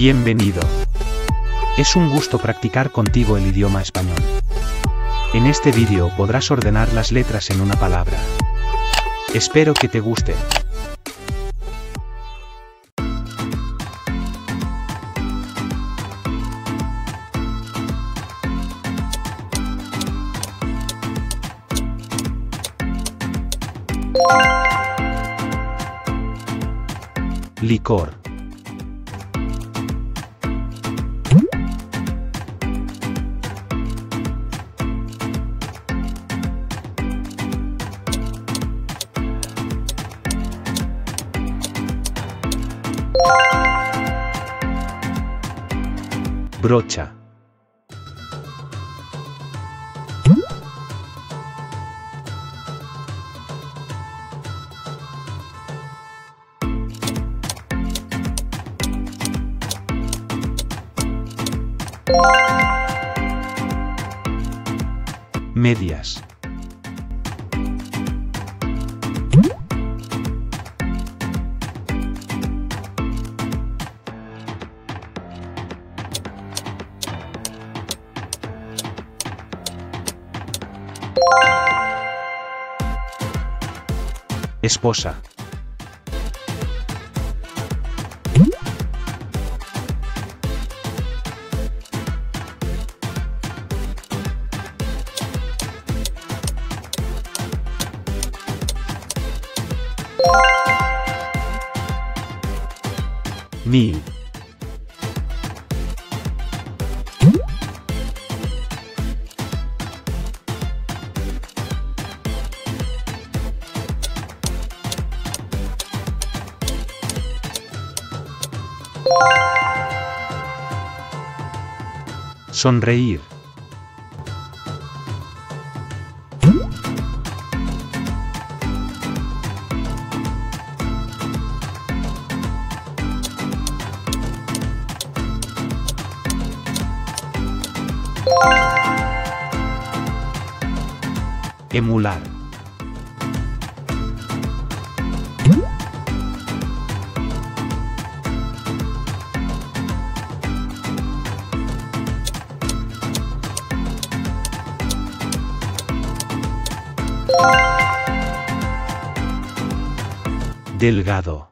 Bienvenido. Es un gusto practicar contigo el idioma español. En este vídeo podrás ordenar las letras en una palabra. Espero que te guste. Licor. Brocha. Medias. Esposa. Mil. Sonreír. Emular. Delgado.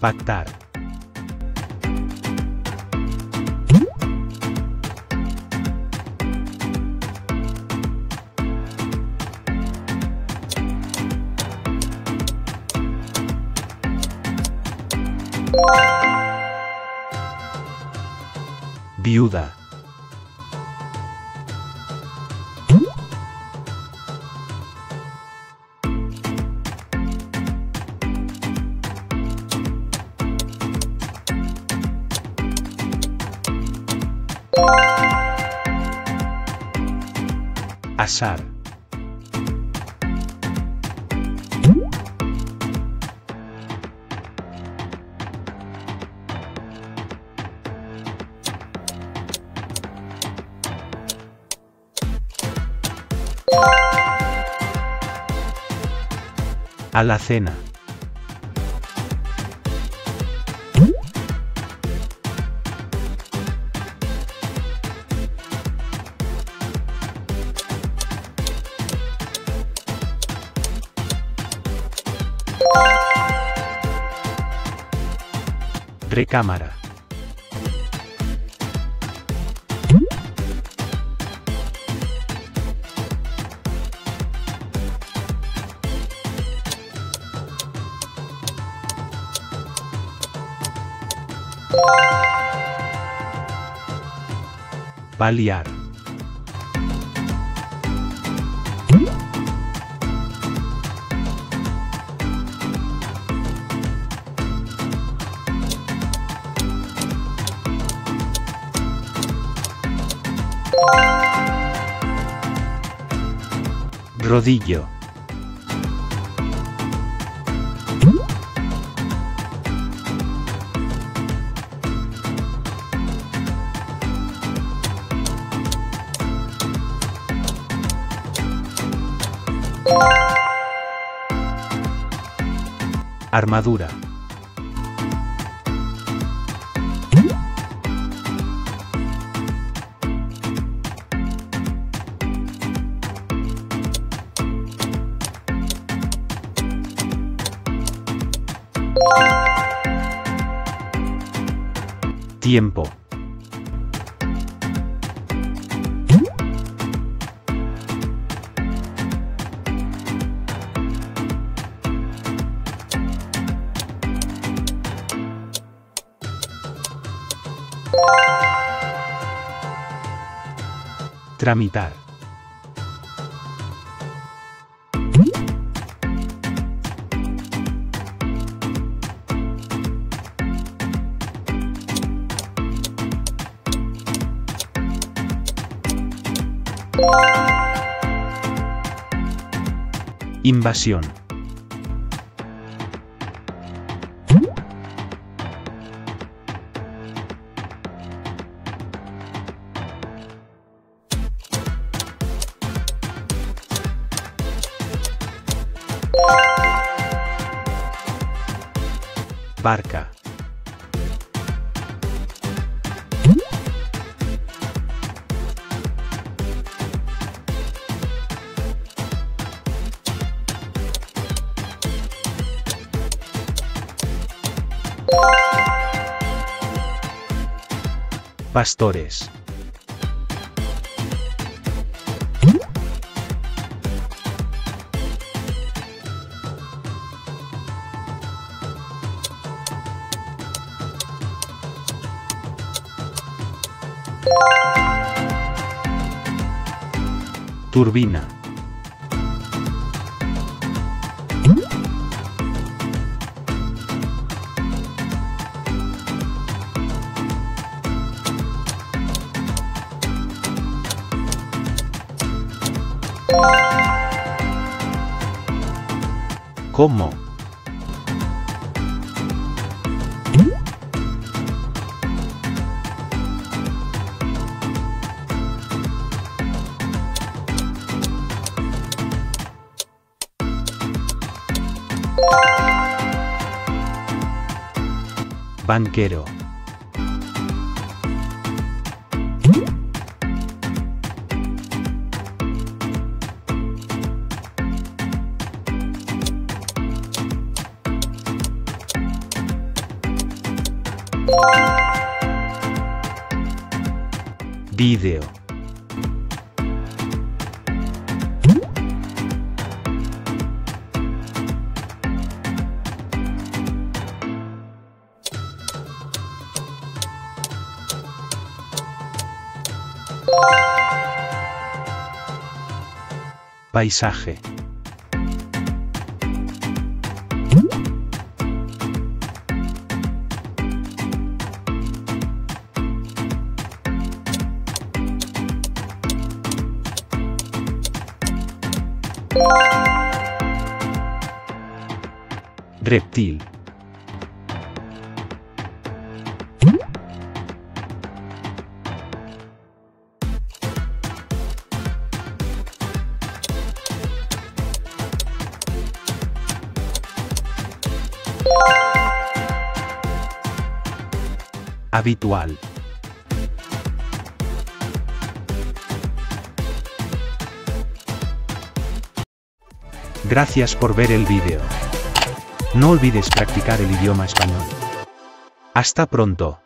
Pactar. Viuda. Asar. A la cena. Recámara. Balear. Rodillo. Armadura. Tiempo. Tramitar. Invasión. Barca. Pastores. Turbina. ¿Cómo? Banquero. Vídeo. Paisaje. Reptil. Habitual. Gracias por ver el vídeo. No olvides practicar el idioma español. Hasta pronto.